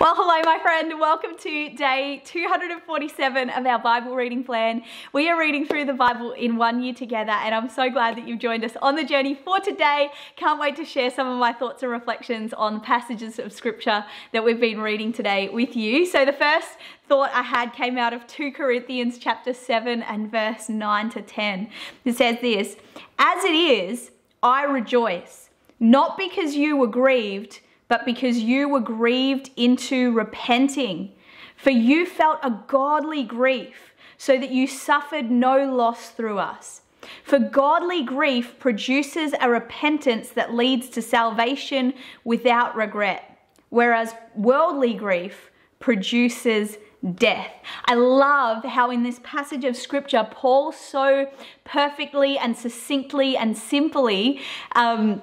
Well, hello, my friend. Welcome to day 247 of our Bible reading plan. We are reading through the Bible in one year together, and I'm so glad that you've joined us on the journey for today. Can't wait to share some of my thoughts and reflections on passages of scripture that we've been reading today with you. So, the first thought I had came out of 2 Corinthians chapter 7 and verse 9 to 10. It says this As it is, I rejoice, not because you were grieved but because you were grieved into repenting. For you felt a godly grief, so that you suffered no loss through us. For godly grief produces a repentance that leads to salvation without regret, whereas worldly grief produces death. I love how in this passage of scripture, Paul so perfectly and succinctly and simply um,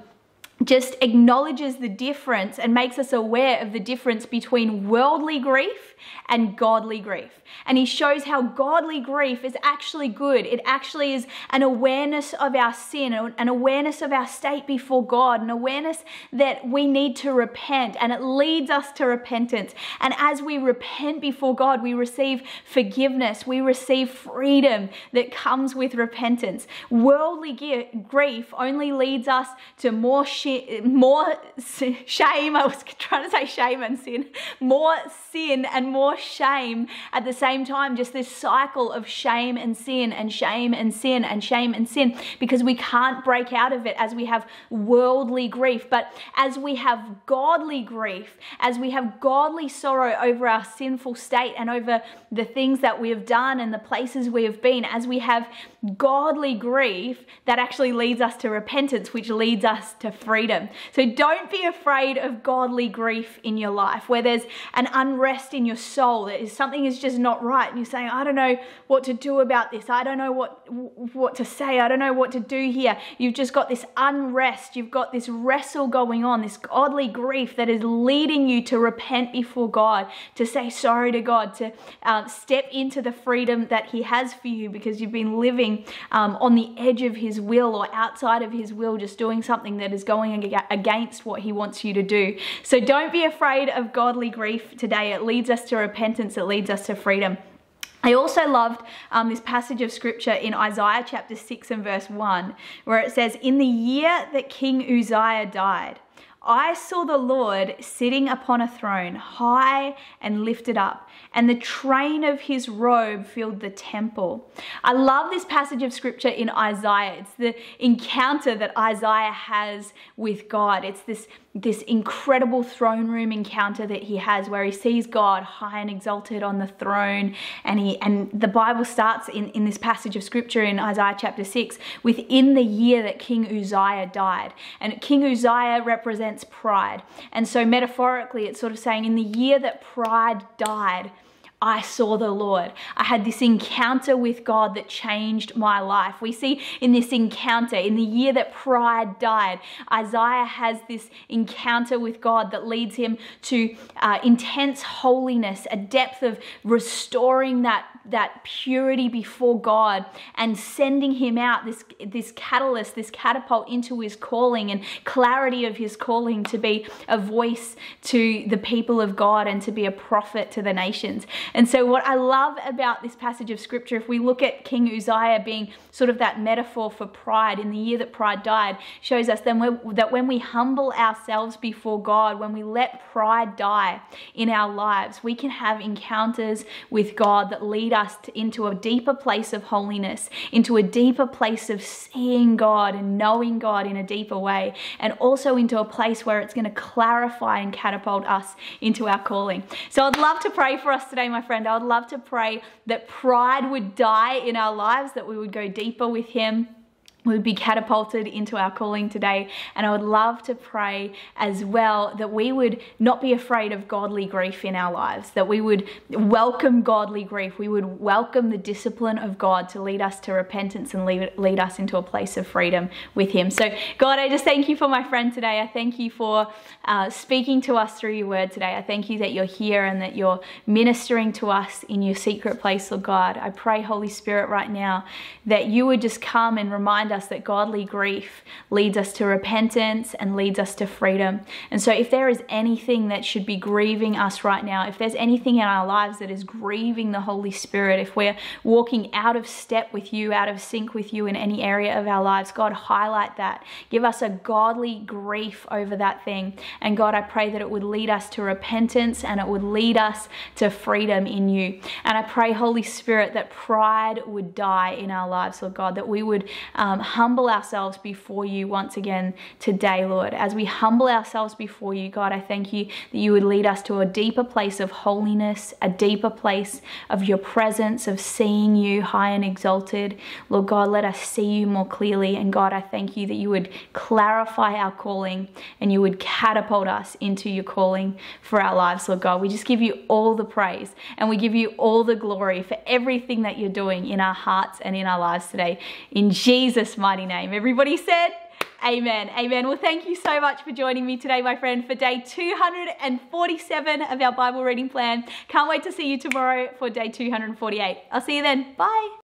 just acknowledges the difference and makes us aware of the difference between worldly grief and godly grief. And he shows how godly grief is actually good. It actually is an awareness of our sin, an awareness of our state before God, an awareness that we need to repent, and it leads us to repentance. And as we repent before God, we receive forgiveness, we receive freedom that comes with repentance. Worldly grief only leads us to more more shame. I was trying to say shame and sin, more sin and more shame at the same time. Just this cycle of shame and sin and shame and sin and shame and sin because we can't break out of it as we have worldly grief. But as we have godly grief, as we have godly sorrow over our sinful state and over the things that we have done and the places we have been, as we have godly grief, that actually leads us to repentance, which leads us to freedom. So don't be afraid of godly grief in your life where there's an unrest in your soul that is something is just not right and you're saying, I don't know what to do about this. I don't know what what to say. I don't know what to do here. You've just got this unrest. You've got this wrestle going on, this godly grief that is leading you to repent before God, to say sorry to God, to uh, step into the freedom that He has for you because you've been living um, on the edge of His will or outside of His will, just doing something that is going against what He wants you to do. So don't be afraid of godly grief today. It leads us to repentance, it leads us to freedom. I also loved um, this passage of scripture in Isaiah chapter 6 and verse 1, where it says, In the year that King Uzziah died, I saw the Lord sitting upon a throne, high and lifted up, and the train of his robe filled the temple. I love this passage of scripture in Isaiah. It's the encounter that Isaiah has with God. It's this this incredible throne room encounter that he has where he sees God high and exalted on the throne and he and the Bible starts in, in this passage of scripture in Isaiah chapter 6 within the year that King Uzziah died and King Uzziah represents pride. And so metaphorically it's sort of saying in the year that pride died I saw the Lord. I had this encounter with God that changed my life. We see in this encounter, in the year that pride died, Isaiah has this encounter with God that leads him to uh, intense holiness, a depth of restoring that that purity before God and sending him out this this catalyst this catapult into his calling and clarity of his calling to be a voice to the people of God and to be a prophet to the nations and so what I love about this passage of scripture if we look at King Uzziah being sort of that metaphor for pride in the year that pride died shows us then that when we humble ourselves before God when we let pride die in our lives we can have encounters with God that lead us to, into a deeper place of holiness, into a deeper place of seeing God and knowing God in a deeper way, and also into a place where it's going to clarify and catapult us into our calling. So I'd love to pray for us today, my friend. I would love to pray that pride would die in our lives, that we would go deeper with Him we would be catapulted into our calling today. And I would love to pray as well that we would not be afraid of godly grief in our lives, that we would welcome godly grief. We would welcome the discipline of God to lead us to repentance and lead, lead us into a place of freedom with Him. So, God, I just thank you for my friend today. I thank you for uh, speaking to us through your word today. I thank you that you're here and that you're ministering to us in your secret place, Lord God. I pray, Holy Spirit, right now, that you would just come and remind us us that godly grief leads us to repentance and leads us to freedom. And so, if there is anything that should be grieving us right now, if there's anything in our lives that is grieving the Holy Spirit, if we're walking out of step with you, out of sync with you in any area of our lives, God, highlight that. Give us a godly grief over that thing. And God, I pray that it would lead us to repentance and it would lead us to freedom in you. And I pray, Holy Spirit, that pride would die in our lives, Lord God, that we would um, Um, humble ourselves before you once again today, Lord. As we humble ourselves before you, God, I thank you that you would lead us to a deeper place of holiness, a deeper place of your presence, of seeing you high and exalted. Lord God, let us see you more clearly. And God, I thank you that you would clarify our calling and you would catapult us into your calling for our lives, Lord God. We just give you all the praise and we give you all the glory for everything that you're doing in our hearts and in our lives today. In Jesus' mighty name. Everybody said, Amen. Amen. Well, thank you so much for joining me today, my friend, for day 247 of our Bible reading plan. Can't wait to see you tomorrow for day 248. I'll see you then. Bye.